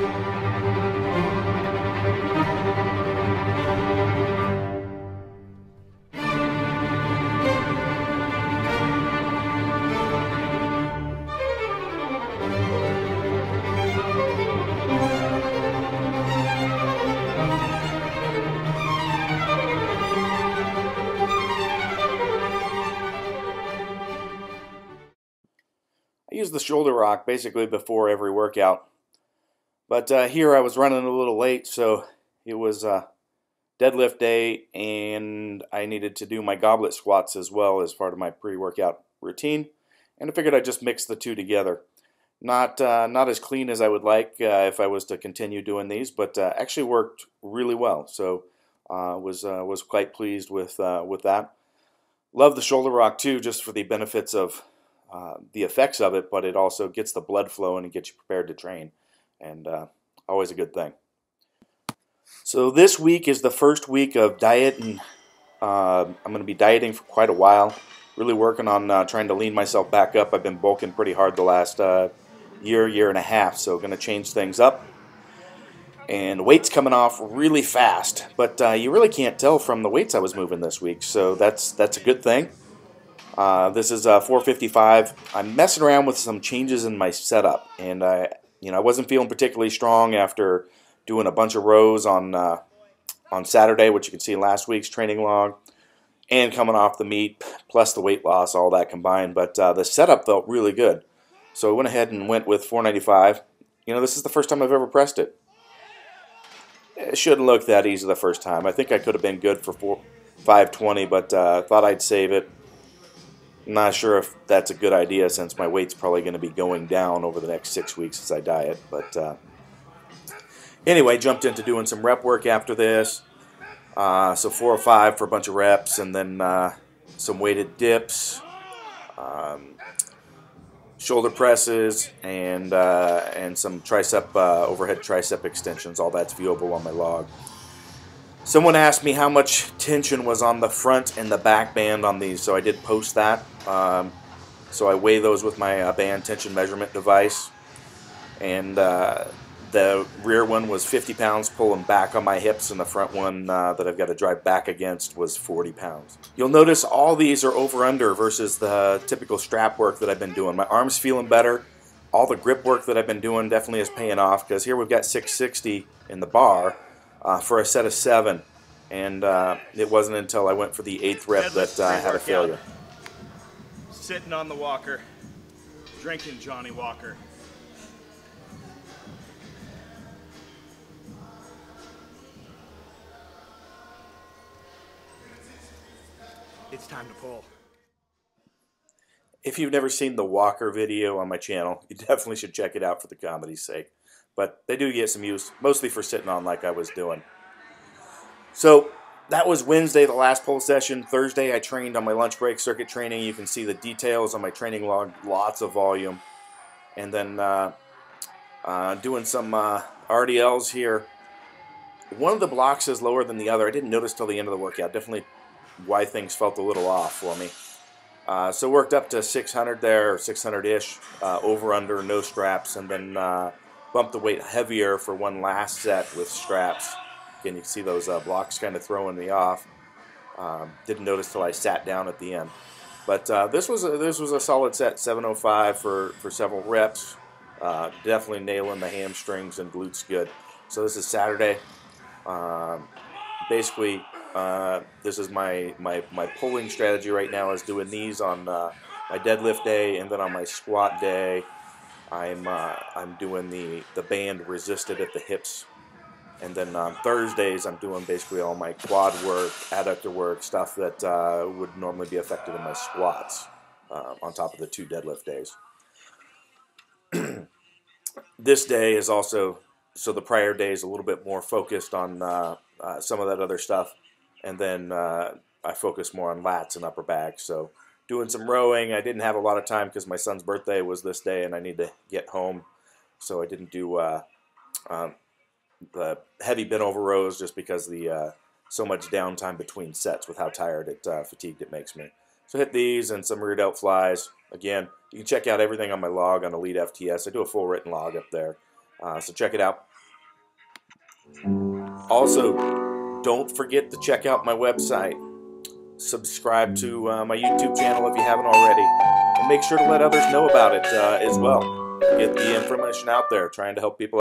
I use the shoulder rock basically before every workout. But uh, here I was running a little late, so it was uh, deadlift day, and I needed to do my goblet squats as well as part of my pre-workout routine. And I figured I'd just mix the two together. Not uh, not as clean as I would like uh, if I was to continue doing these, but uh, actually worked really well. So uh, was was quite pleased with with that. Love the shoulder rock too, just for the benefits of the effects of it, but it also gets the blood flowing and gets you prepared to train, and uh, always a good thing. So this week is the first week of diet, and uh, I'm going to be dieting for quite a while. Really working on uh, trying to lean myself back up. I've been bulking pretty hard the last uh, year, year and a half, so going to change things up. And weight's coming off really fast, but you really can't tell from the weights I was moving this week, so that's that's a good thing. Uh, this is uh, 455. I'm messing around with some changes in my setup, and I, you know, I wasn't feeling particularly strong after doing a bunch of rows on uh, on Saturday, which you can see in last week's training log, and coming off the meet plus the weight loss, all that combined. But uh, the setup felt really good, so I went ahead and went with 495. You know, this is the first time I've ever pressed it. It shouldn't look that easy the first time. I think I could have been good for 4, 520, but uh, thought I'd save it not sure if that's a good idea since my weight's probably going to be going down over the next six weeks as I diet. But uh, anyway, jumped into doing some rep work after this. Uh, so four or five for a bunch of reps, and then uh, some weighted dips, um, shoulder presses, and uh, and some tricep uh, overhead tricep extensions. All that's viewable on my log. Someone asked me how much tension was on the front and the back band on these, so I did post that. Um, so I weigh those with my uh, band tension measurement device. And uh, the rear one was 50 pounds pulling back on my hips, and the front one uh, that I've got to drive back against was 40 pounds. You'll notice all these are over under versus the typical strap work that I've been doing. My arm's feeling better. All the grip work that I've been doing definitely is paying off because here we've got 660 in the bar uh, for a set of seven. And uh, it wasn't until I went for the eighth rep that uh, I had a failure. Sitting on the walker, drinking Johnnie Walker. It's time to pull. If you've never seen the Walker video on my channel, you definitely should check it out for the comedy's sake but they do get some use, mostly for sitting on like I was doing. So that was Wednesday, the last pull session. Thursday, I trained on my lunch break circuit training. You can see the details on my training log, lots of volume. And then uh, uh, doing some uh, RDLs here. One of the blocks is lower than the other. I didn't notice till the end of the workout. Definitely why things felt a little off for me. Uh, so worked up to 600 there, 600-ish, uh, over, under, no straps, and then uh, bump the weight heavier for one last set with straps. Again, you can see those uh, blocks kind of throwing me off. Um, didn't notice till I sat down at the end. But uh, this was a, this was a solid set, 705 for, for several reps. Uh, definitely nailing the hamstrings and glutes good. So this is Saturday. Um, basically, uh, this is my, my, my pulling strategy right now is doing these on uh, my deadlift day and then on my squat day I'm uh, I'm doing the the band resisted at the hips, and then on Thursdays I'm doing basically all my quad work, adductor work, stuff that uh, would normally be affected in my squats, uh, on top of the two deadlift days. this day is also so the prior day is a little bit more focused on uh, uh, some of that other stuff, and then uh, I focus more on lats and upper back. So doing some rowing. I didn't have a lot of time because my son's birthday was this day and I need to get home. So I didn't do uh, um, the heavy bent over rows just because the uh, so much downtime between sets with how tired it, uh, fatigued it makes me. So hit these and some rear delt flies. Again, you can check out everything on my log on Elite FTS. I do a full written log up there. Uh, so check it out. Also, don't forget to check out my website. Subscribe to uh, my YouTube channel if you haven't already. And make sure to let others know about it uh, as well. Get the information out there, trying to help people